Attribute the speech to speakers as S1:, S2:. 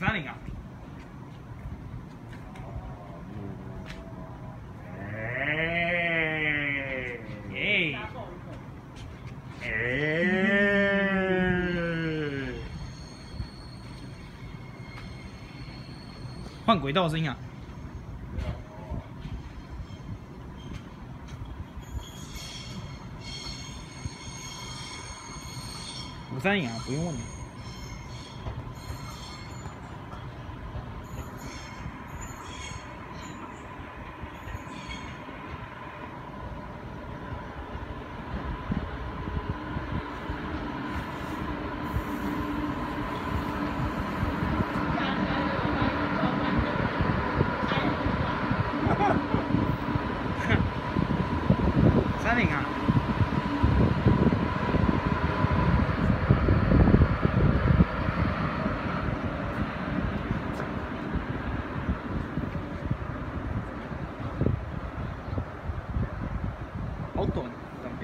S1: 三零啊？哎哎哎！换轨道声音啊！五三零啊，不用问了。autônomo. Então,